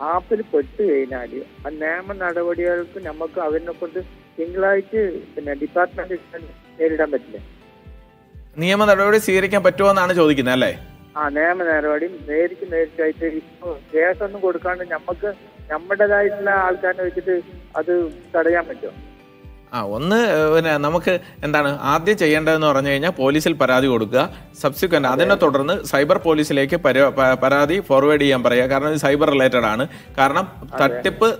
ആപ്പിൽ പെട്ട് കഴിഞ്ഞാൽ ആ നിയമ നടപടികൾക്ക് നമുക്ക് അവരിനെ കൊണ്ട് തിങ്കളാഴ്ച പിന്നെ ഡിപ്പാർട്ട്മെന്റ് നേരിടാൻ പറ്റില്ല. നിയമ നടപടി സ്വീകരിക്കാൻ പറ്റുമോ എന്നാണ് ചോദിക്കുന്നത് അല്ലേ? ആ നിയമ നടപടി നേരിട്ട് നേരിട്ടായിട്ട് ഇപ്പൊ കേസൊന്നും കൊടുക്കാണ്ട് നമുക്ക് നമ്മുടേതായിട്ടുള്ള ആൾക്കാരെ വെച്ചിട്ട് അത് തടയാൻ പറ്റുമോ? ആ ഒന്ന് പിന്നെ നമുക്ക് എന്താണ് ആദ്യം ചെയ്യേണ്ടതെന്ന് പറഞ്ഞു കഴിഞ്ഞാൽ പോലീസിൽ പരാതി കൊടുക്കുക. സബ്സിക്വന്റ് അതിനെ തുടർന്ന് സൈബർ പോലീസിലേക്ക് പര- പരാതി ഫോർവേഡ് ചെയ്യാൻ പറയുക. കാരണം ഇത് സൈബർ റിലേറ്റഡ് ആണ്. കാരണം തട്ടിപ്പ്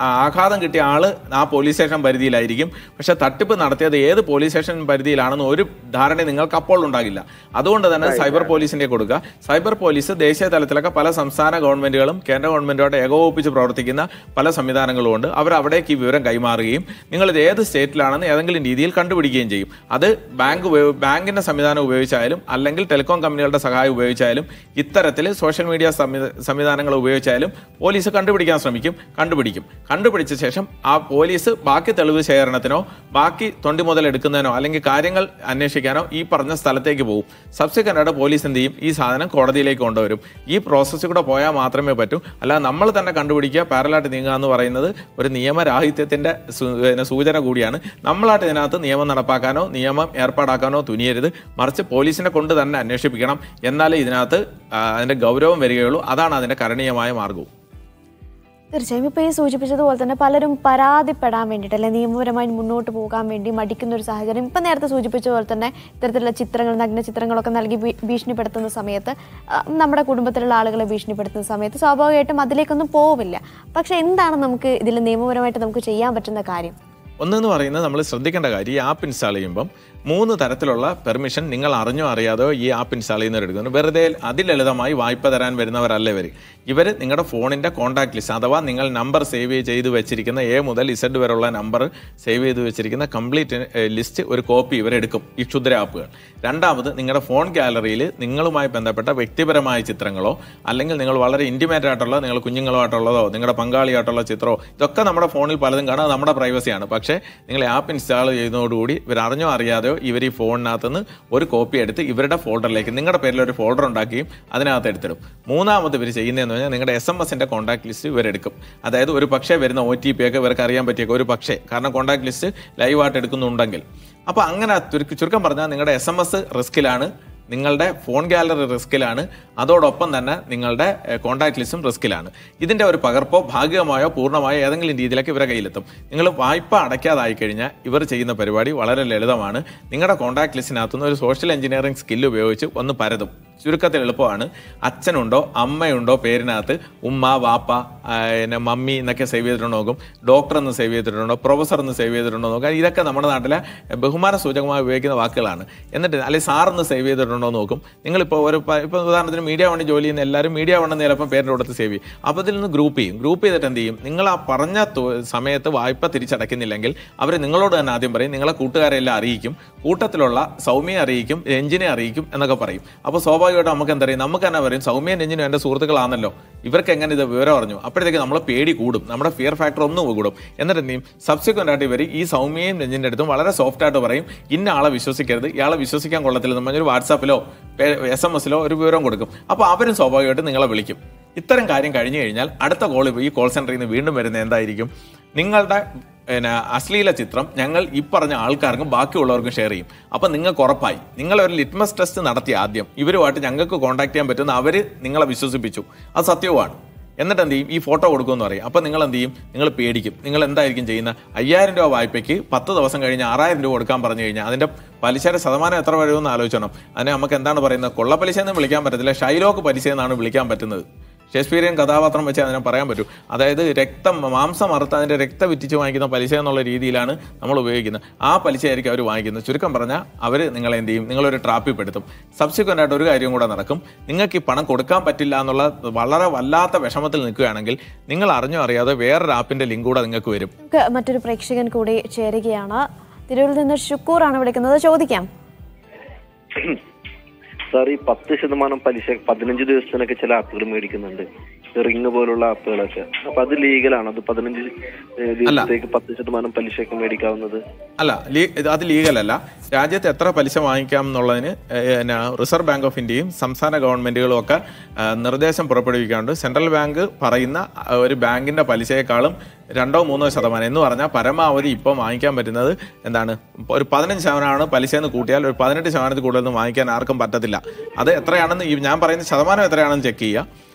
ആഘാതം കിട്ടിയ ആൾ ആ പോലീസ് സ്റ്റേഷൻ പരിധിയിലായിരിക്കും. പക്ഷേ തട്ടിപ്പ് നടത്തിയത് ഏത് പോലീസ് സ്റ്റേഷൻ പരിധിയിലാണെന്ന് ഒരു ധാരണ നിങ്ങൾക്ക് അപ്പോൾ ഉണ്ടാകില്ല. അതുകൊണ്ട് തന്നെ സൈബർ പോലീസിന്റെ കൊടുക്കുക. സൈബർ പോലീസ് ദേശീയ തലത്തിലൊക്കെ പല സംസ്ഥാന ഗവൺമെന്റുകളും കേന്ദ്ര ഗവൺമെന്റുമായിട്ട് ഏകോപിപ്പിച്ച് പ്രവർത്തിക്കുന്ന പല സംവിധാനങ്ങളും ഉണ്ട് അവർ അവിടേക്ക് ഈ വിവരം കൈമാറുകയും നിങ്ങൾ ഇത് ഏത് സ്റ്റേറ്റിലാണെന്ന് ഏതെങ്കിലും രീതിയിൽ കണ്ടുപിടിക്കുകയും ചെയ്യും. അത് ബാങ്ക് ബാങ്കിന്റെ സംവിധാനം ഉപയോഗിച്ചായാലും അല്ലെങ്കിൽ ടെലികോം കമ്പനികളുടെ സഹായം ഉപയോഗിച്ചായാലും ഇത്തരത്തിൽ സോഷ്യൽ മീഡിയ സംവിധ- സംവിധാനങ്ങൾ ഉപയോഗിച്ചായാലും പോലീസ് കണ്ടുപിടിക്കാൻ ശ്രമിക്കും കണ്ടുപിടിക്കും. കണ്ടുപിടിച്ച ശേഷം ആ പോലീസ് ബാക്കി തെളിവ് ശേഖരണത്തിനോ ബാക്കി തൊണ്ടി മുതൽ എടുക്കുന്നതിനോ അല്ലെങ്കിൽ കാര്യങ്ങൾ അന്വേഷിക്കാനോ ഈ പറഞ്ഞ സ്ഥലത്തേക്ക് പോകും. സബ്സിക്വന്റ് പോലീസ് എന്ത് ചെയ്യും? ഈ സാധനം കോടതിയിലേക്ക് കൊണ്ടുവരും. ഈ പ്രോസസ്സിൽ കൂടെ പോയാൽ മാത്രമേ പറ്റൂ. അല്ലാതെ നമ്മൾ തന്നെ കണ്ടുപിടിക്കുക പാരലായിട്ട് നീങ്ങുക എന്ന് പറയുന്നത് ഒരു നിയമരാഹിത്യത്തിന്റെ സു- സൂചന കൂടിയാണ്. നമ്മളായിട്ട് ഇതിനകത്ത് നിയമം നടപ്പാക്കാനോ നിയമം ഏർപ്പാടാക്കാനോ തുനിയരുത്. മറിച്ച് പോലീസിനെ കൊണ്ട് തന്നെ അന്വേഷിപ്പിക്കണം. എന്നാലേ ഇതിനകത്ത് അതിന്റെ ഗൗരവം വരികയുള്ളൂ. അതാണ് അതിന്റെ കരണീയമായ മാർഗവും തീർച്ചയായും. ഇപ്പോൾ ഈ സൂചിപ്പിച്ചതുപോലെ തന്നെ പലരും പരാതിപ്പെടാൻ വേണ്ടിയിട്ട് അല്ലെങ്കിൽ നിയമപരമായി മുന്നോട്ട് പോകാൻ വേണ്ടി മടിക്കുന്ന ഒരു സാഹചര്യം ഇപ്പം നേരത്തെ സൂചിപ്പിച്ച പോലെ തന്നെ ഇത്തരത്തിലുള്ള ചിത്രങ്ങൾ നഗ്ന ചിത്രങ്ങളൊക്കെ നൽകി ഭീഷണിപ്പെടുത്തുന്ന സമയത്ത് നമ്മുടെ കുടുംബത്തിലുള്ള ആളുകളെ ഭീഷണിപ്പെടുത്തുന്ന സമയത്ത് സ്വാഭാവികമായിട്ടും അതിലേക്കൊന്നും പോവില്ല. പക്ഷേ എന്താണ് നമുക്ക് ഇതിൽ നിയമപരമായിട്ട് നമുക്ക് ചെയ്യാൻ പറ്റുന്ന കാര്യം? ഒന്നെന്ന് പറയുന്നത് നമ്മൾ ശ്രദ്ധിക്കേണ്ട കാര്യം ഈ ആപ്പ് ഇൻസ്റ്റാൾ ചെയ്യുമ്പം മൂന്ന് തരത്തിലുള്ള പെർമിഷൻ നിങ്ങൾ അറിഞ്ഞോ അറിയാതോ ഈ ആപ്പ് ഇൻസ്റ്റാൾ ചെയ്യുന്നവർ എടുക്കുന്നു വെറുതെ അതിലളിതമായി വായ്പ തരാൻ വരുന്നവരല്ല ഇവർ ഇവർ നിങ്ങളുടെ ഫോണിന്റെ കോൺടാക്ട് ലിസ്റ്റ് അഥവാ നിങ്ങൾ നമ്പർ സേവ് ചെയ്ത് വെച്ചിരിക്കുന്ന എ മുതൽ ഇസഡ് വരെയുള്ള നമ്പർ സേവ് ചെയ്ത് വെച്ചിരിക്കുന്ന കംപ്ലീറ്റ് ലിസ്റ്റ് ഒരു കോപ്പി ഇവരെടുക്കും ഈ ക്ഷുദ്ര ആപ്പുകൾ. രണ്ടാമത് നിങ്ങളുടെ ഫോൺ ഗാലറിയിൽ നിങ്ങളുമായി ബന്ധപ്പെട്ട വ്യക്തിപരമായ ചിത്രങ്ങളോ അല്ലെങ്കിൽ നിങ്ങൾ വളരെ ഇന്റിമേറ്റ് ആയിട്ടുള്ള നിങ്ങൾ കുഞ്ഞുങ്ങളുമായിട്ടുള്ളതോ നിങ്ങളുടെ പങ്കാളിയായിട്ടുള്ള ചിത്രമോ ഇതൊക്കെ നമ്മുടെ ഫോണിൽ പലതും കാണാം. നമ്മുടെ പ്രൈവസിയാണ് പക്ഷേ നിങ്ങൾ ആപ്പ് ഇൻസ്റ്റാൾ ചെയ്യുന്നതോടുകൂടി ഇവർ അറിഞ്ഞോ അറിയാതെയോ ഇവർ ഈ ഫോണിനകത്ത് നിന്ന് ഒരു കോപ്പി എടുത്ത് ഇവരുടെ ഫോൾഡറിലേക്ക് നിങ്ങളുടെ പേരിൽ ഒരു ഫോൾഡർ ഉണ്ടാക്കുകയും അതിനകത്ത് എടുത്തിടും. മൂന്നാമത് ഇവർ ചെയ്യുന്നതെന്ന് പറഞ്ഞാൽ നിങ്ങളുടെ എസ് എം എസിന്റെ കോൺടാക്ട് ലിസ്റ്റ് ഇവരെടുക്കും അതായത് ഒരു പക്ഷേ വരുന്ന ഒ ടി പി ഒക്കെ ഇവർക്ക് അറിയാൻ പറ്റിയേക്കും ഒരു പക്ഷേ. കാരണം കോൺടാക്ട് ലിസ്റ്റ് ലൈവായിട്ട് എടുക്കുന്നുണ്ടെങ്കിൽ. അപ്പോൾ അങ്ങനെ ചുരുക്കം പറഞ്ഞാൽ നിങ്ങളുടെ എസ് എം എസ് റിസ്കിലാണ് നിങ്ങളുടെ ഫോൺ ഗാലറി റിസ്ക്കിലാണ് അതോടൊപ്പം തന്നെ നിങ്ങളുടെ കോൺടാക്ട് ലിസ്റ്റും റിസ്ക്കിലാണ് ഇതിന്റെ ഒരു പകർപ്പോ ഭാഗികമായോ പൂർണമായോ ഏതെങ്കിലും രീതിയിലേക്ക് ഇവരെ കയ്യിലെത്തും. നിങ്ങൾ വായ്പ അടയ്ക്കാതായി കഴിഞ്ഞാൽ ഇവർ ചെയ്യുന്ന പരിപാടി വളരെ ലളിതമാണ്. നിങ്ങളുടെ കോൺടാക്ട് ലിസ്റ്റിനകത്തുനിന്ന് ഒരു സോഷ്യൽ എഞ്ചിനീയറിംഗ് സ്കില്ല് ഉപയോഗിച്ച് ഒന്ന് പരതും. ചുരുക്കത്തിൽ എളുപ്പമാണ്. അച്ഛനുണ്ടോ അമ്മയുണ്ടോ പേരിനകത്ത്? ഉമ്മ വാപ്പ പിന്നെ മമ്മി എന്നൊക്കെ സേവ് ചെയ്തിട്ടുണ്ടോ നോക്കും. ഡോക്ടർ എന്ന് സേവ് ചെയ്തിട്ടുണ്ടോ പ്രൊഫസർ എന്ന് സേവ് ചെയ്തിട്ടുണ്ടോ നോക്കാം. ഇതൊക്കെ നമ്മുടെ നാട്ടിലെ ബഹുമാന സൂചകമായി ഉപയോഗിക്കുന്ന വാക്കുകളാണ്. എന്നിട്ട് അല്ലെങ്കിൽ സാർ എന്ന് സേവ് ചെയ്തിട്ടുണ്ടോ നോക്കും. നിങ്ങളിപ്പോൾ ഒരു ഇപ്പോൾ ഉദാഹരണത്തിന് മീഡിയ വണ്ടി ജോലി ചെയ്യുന്ന എല്ലാവരും മീഡിയ വണ്ണം ചിലപ്പോൾ പേരിന്റെ കൊടുത്ത് സേവ് ചെയ്യും. അപ്പോൾ ഇതിൽ നിന്ന് ഗ്രൂപ്പ് ചെയ്യും. ഗ്രൂപ്പ് ചെയ്തിട്ട് എന്ത് ചെയ്യും? നിങ്ങൾ ആ പറഞ്ഞ സമയത്ത് വായ്പ തിരിച്ചടയ്ക്കുന്നില്ലെങ്കിൽ അവർ നിങ്ങളോട് തന്നെ ആദ്യം പറയും നിങ്ങളെ കൂട്ടുകാരെല്ലാം അറിയിക്കും. കൂട്ടത്തിലുള്ള സൗമ്യയെ അറിയിക്കും രഞ്ജിനെ അറിയിക്കും എന്നൊക്കെ പറയും. അപ്പോൾ സ്വാഭാവികമായിട്ടും നമുക്ക് എന്താ പറയുക നമുക്ക് തന്നെ പറയും? സൗമ്യ നെഞ്ചിനും എന്റെ സുഹൃത്തുക്കളാണല്ലോ. ഇവർക്ക് എങ്ങനെ ഇത് വിവരം അറിഞ്ഞു? അപ്പോഴത്തേക്ക് നമ്മളെ പേടി കൂടും. നമ്മുടെ ഫിയർ ഫാക്ടർ ഒന്നും കൂടും. എന്നിട്ട് നീ സബ്സിക്വന്റ് ആയിട്ട് ഇവർ ഈ സൗമ്യയും നെഞ്ചിന്റെ അടുത്തും വളരെ സോഫ്റ്റ് ആയിട്ട് പറയും. ഇന്ന ആളെ വിശ്വസിക്കരുത്. ഇയാളെ വിശ്വസിക്കാൻ കൊള്ളത്തില്ല നമ്മൾ ഒരു വാട്സാപ്പിലോ എസ് എം എസിലോ ഒരു വിവരം കൊടുക്കും. അപ്പോൾ അവരും സ്വാഭാവികമായിട്ട് നിങ്ങളെ വിളിക്കും. ഇത്തരം കാര്യം കഴിഞ്ഞു കഴിഞ്ഞാൽ അടുത്ത കോൾ ഈ കോൾ സെന്ററിൽ നിന്ന് വീണ്ടും വരുന്നത് എന്തായിരിക്കും? നിങ്ങളുടെ പിന്നെ അശ്ലീല ചിത്രം ഞങ്ങൾ ഈ പറഞ്ഞ ആൾക്കാർക്കും ബാക്കിയുള്ളവർക്കും ഷെയർ ചെയ്യും. അപ്പം നിങ്ങൾക്ക് ഉറപ്പായി. നിങ്ങൾ ഒരു ലിറ്റ്മസ് ടെസ്റ്റ് നടത്തി ആദ്യം. ഇവരുമായിട്ട് ഞങ്ങൾക്ക് കോൺടാക്ട് ചെയ്യാൻ പറ്റുന്ന അവർ നിങ്ങളെ വിശ്വസിപ്പിച്ചു. അത് സത്യവുമാണ്. എന്നിട്ട് എന്ത് ചെയ്യും? ഈ ഫോട്ടോ കൊടുക്കുമെന്ന് പറയും. അപ്പം നിങ്ങൾ എന്ത് ചെയ്യും? നിങ്ങൾ പേടിക്കും. നിങ്ങൾ എന്തായിരിക്കും ചെയ്യുന്ന അയ്യായിരം രൂപ വായ്പയ്ക്ക് പത്ത് ദിവസം കഴിഞ്ഞ് ആറായിരം രൂപ കൊടുക്കാൻ പറഞ്ഞു കഴിഞ്ഞാൽ അതിന്റെ പലിശയുടെ ശതമാനം എത്ര വരുമെന്ന് ആലോചിക്കണം അതിനെ നമുക്ക് എന്താണ് പറയുന്നത്? കൊള്ളപ്പലിശ എന്ന് വിളിക്കാൻ പറ്റത്തില്ല. ഷൈലോക്ക് പലിശ എന്നാണ് വിളിക്കാൻ പറ്റുന്നത്. ഷേക്സ്പീരിയൻ കഥാപാത്രം വെച്ച് അതിനെ പറയാൻ പറ്റൂ. അതായത് രക്തം മാംസം അറുത്ത് അതിന്റെ രക്തം വിറ്റിച്ച് വാങ്ങിക്കുന്ന പലിശ എന്നുള്ള രീതിയിലാണ് നമ്മൾ ഉപയോഗിക്കുന്നത്. ആ പലിശയായിരിക്കും അവർ വാങ്ങിക്കുന്നത്. ചുരുക്കം പറഞ്ഞാൽ അവർ നിങ്ങളെ എന്ത് ചെയ്യും? നിങ്ങളൊരു ട്രാപ്പിൽ പെടുത്തും സബ്സിക്വന്റ് ആയിട്ട് ഒരു കാര്യം കൂടെ നടക്കും. നിങ്ങൾക്ക് ഈ പണം കൊടുക്കാൻ പറ്റില്ല എന്നുള്ള വളരെ വല്ലാത്ത വിഷമത്തിൽ നിൽക്കുകയാണെങ്കിൽ നിങ്ങൾ അറിഞ്ഞോ അറിയാതെ വേറൊരു ആപ്പിന്റെ ലിങ്ക് കൂടെ നിങ്ങൾക്ക് വരും. മറ്റൊരു പ്രേക്ഷകൻ കൂടി ചേരുകയാണ്. തിരൂരിൽ നിന്ന് ഷുക്കൂറാണ് വിളിക്കുന്നത്. ചോദിക്കാം. സാർ ഈ പത്ത് ശതമാനം പലിശ പതിനഞ്ച് ദിവസത്തിനൊക്കെ ചില ആപ്പുകൾ മേടിക്കുന്നുണ്ട്. റിങ് പോലുള്ള ആപ്പുകളൊക്കെ അപ്പൊ അത് ലീഗലാണ് അത് പതിനഞ്ച് ദിവസത്തേക്ക് പത്ത് ശതമാനം പലിശയൊക്കെ മേടിക്കാവുന്നത്. അല്ല അത് ലീഗലല്ല രാജ്യത്ത് എത്ര പലിശ വാങ്ങിക്കാം എന്നുള്ളതിന് റിസർവ് ബാങ്ക് ഓഫ് ഇന്ത്യയും സംസ്ഥാന ഗവൺമെന്റുകളും ഒക്കെ നിർദ്ദേശം പുറപ്പെടുവിക്കാറുണ്ട്. സെൻട്രൽ ബാങ്ക് പറയുന്ന ഒരു ബാങ്കിന്റെ പലിശയെക്കാളും രണ്ടോ മൂന്നോ ശതമാനം എന്ന് പറഞ്ഞാൽ പരമാവധി ഇപ്പം വാങ്ങിക്കാൻ പറ്റുന്നത് എന്താണ്? ഒരു പതിനഞ്ച് ശതമാനമാണ് പലിശയെന്ന് കൂട്ടിയാൽ ഒരു പതിനെട്ട് ശതമാനത്തിൽ കൂടുതലൊന്നും വാങ്ങിക്കാൻ ആർക്കും പറ്റത്തില്ല. അത് എത്രയാണെന്ന് ഞാൻ പറയുന്ന ശതമാനം എത്രയാണെന്ന് ചെക്ക് ചെയ്യുക.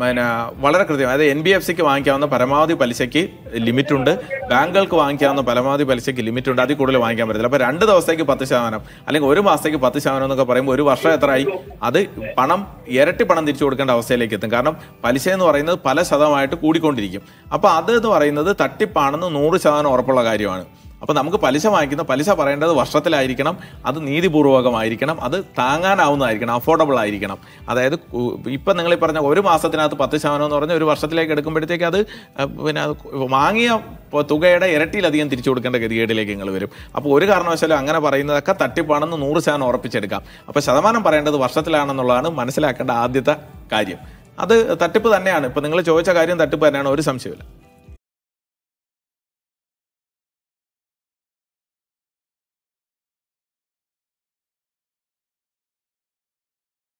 പിന്നെ വളരെ കൃത്യം അതായത് എൻ ബി എഫ് സിക്ക് വാങ്ങിക്കാവുന്ന പരമാവധി പലിശയ്ക്ക് ലിമിറ്റ് ഉണ്ട് ബാങ്കുകൾക്ക് വാങ്ങിക്കാവുന്ന പരമാവധി പലിശയ്ക്ക് ലിമിറ്റ് ഉണ്ട് അതിൽ കൂടുതൽ വാങ്ങിക്കാൻ പറ്റത്തില്ല. അപ്പോൾ രണ്ട് ദിവസത്തേക്ക് പത്ത് ശതമാനം അല്ലെങ്കിൽ ഒരു മാസത്തേക്ക് പത്ത് ശതമാനം എന്നൊക്കെ പറയുമ്പോൾ ഒരു വർഷം എത്രയായി അത് പണം ഇരട്ടി പണം തിരിച്ചു കൊടുക്കേണ്ട അവസ്ഥയിലേക്ക് എത്തും. കാരണം പലിശ എന്ന് പറയുന്നത് പല ശതമായിട്ട് കൂടിക്കൊണ്ടിരിക്കും. അപ്പോൾ അത് എന്ന് പറയുന്നത് തട്ടിപ്പാണെന്ന് നൂറ് ശതമാനം ഉറപ്പുള്ള കാര്യമാണ്. അപ്പോൾ നമുക്ക് പലിശ വാങ്ങിക്കുന്ന പലിശ പറയേണ്ടത് വർഷത്തിലായിരിക്കണം അത് നീതിപൂർവകമായിരിക്കണം അത് താങ്ങാനാവുന്നതായിരിക്കണം അഫോർഡബിൾ ആയിരിക്കണം അതായത് ഇപ്പം നിങ്ങൾ ഈ പറഞ്ഞ ഒരു മാസത്തിനകത്ത് പത്ത് ശതമാനം എന്ന് പറഞ്ഞാൽ ഒരു വർഷത്തിലേക്ക് എടുക്കുമ്പോഴത്തേക്ക് അത് പിന്നെ വാങ്ങിയ തുകയുടെ ഇരട്ടിയിലധികം തിരിച്ചു കൊടുക്കേണ്ട ഗതികേടിലേക്ക് നിങ്ങൾ വരും. അപ്പോൾ ഒരു കാരണവശാലും അങ്ങനെ പറയുന്നതൊക്കെ തട്ടിപ്പാണെന്ന് നൂറ് ശതമാനം ഉറപ്പിച്ചെടുക്കാം. അപ്പോൾ ശതമാനം പറയേണ്ടത് വർഷത്തിലാണെന്നുള്ളതാണ് മനസ്സിലാക്കേണ്ട ആദ്യത്തെ കാര്യം. അത് തട്ടിപ്പ് തന്നെയാണ്. ഇപ്പം നിങ്ങൾ ചോദിച്ച കാര്യം തട്ടിപ്പ് തന്നെയാണ് ഒരു സംശയമില്ല